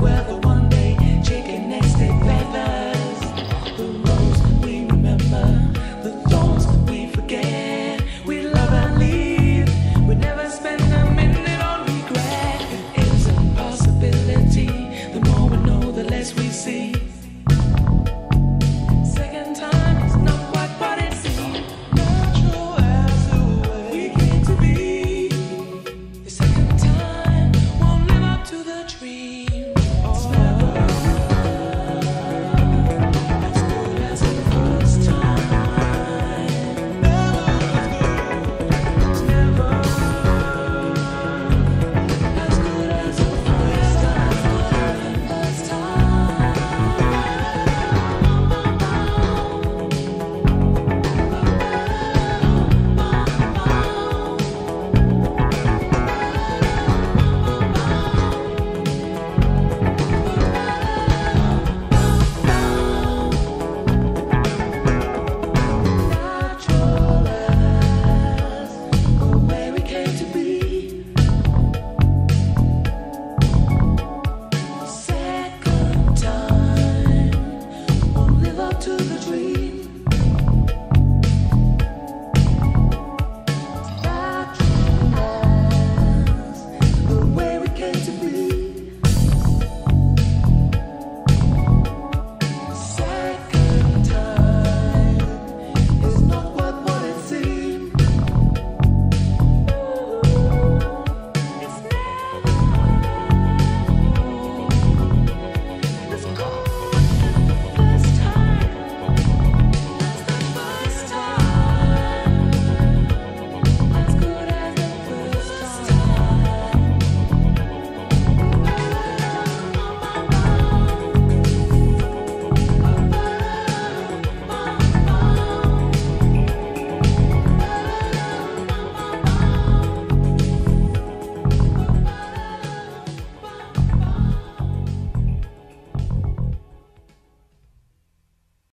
where the